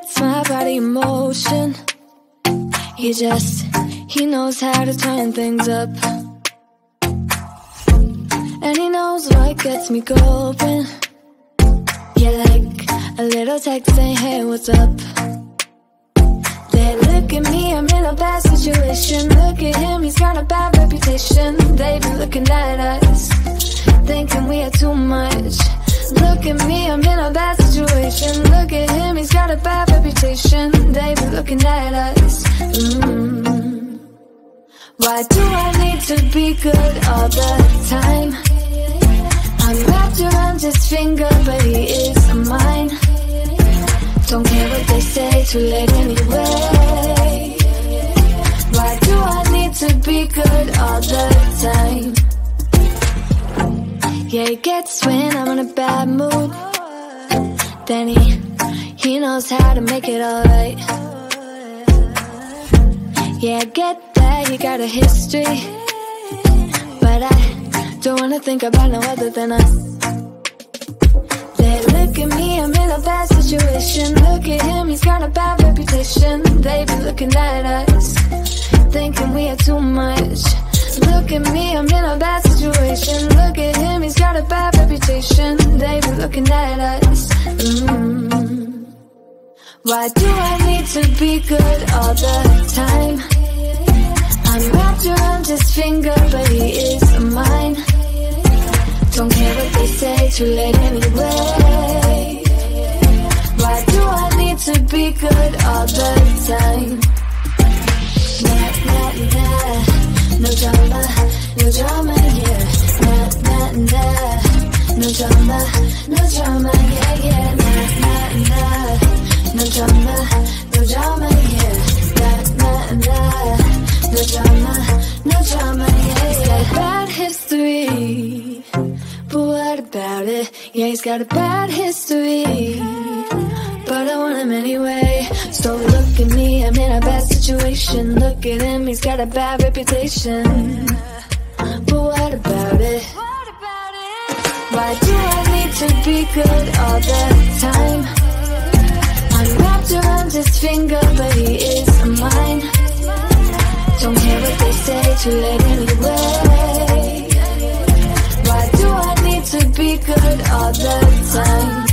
gets my body in motion. He just, he knows how to turn things up. And he knows what gets me going. Yeah, like a little text saying, hey, what's up? They look at me, I'm in a bad situation. Look at him, he's got a bad reputation. They be looking at us, thinking we are too much. Look at me, I'm in a bad situation. Look at him, he's got a bad reputation. They be looking at us. Mm. Why do I need to be good all the time? I'm wrapped around his finger, but he is mine. Don't care what they say, too late anyway. Why do I need to be good all the time? Yeah, he gets when I'm in a bad mood. Then he, he knows how to make it alright. Yeah, I get that he got a history. But I don't wanna think about no other than us. They look at me, I'm in a bad situation. Look at him, he's got a bad reputation. They be looking at us, thinking we are too much. Look at me, I'm in a bad situation. Look at him, he's got a bad reputation. They be looking at us. Mm. Why do I need to be good all the time? I'm wrapped around his finger, but he is mine. Don't care what they say, too late anyway. Why do I need to be good all the time? Nah, nah, nah. No drama, no drama, yeah. Nah, nah, nah. No drama, no drama, yeah, yeah. Nah, nah, nah. No drama, no drama, yeah. Yeah. He's bad history, but what about it? Yeah, he's got a bad history, but I want him anyway. So look at me, I'm in a bad situation. Look at him, he's got a bad reputation. But what about it? Why do I need to be good all the time? I'm wrapped around his finger, but he is mine. Don't care what they say, too late anyway. Why do I need to be good all the time?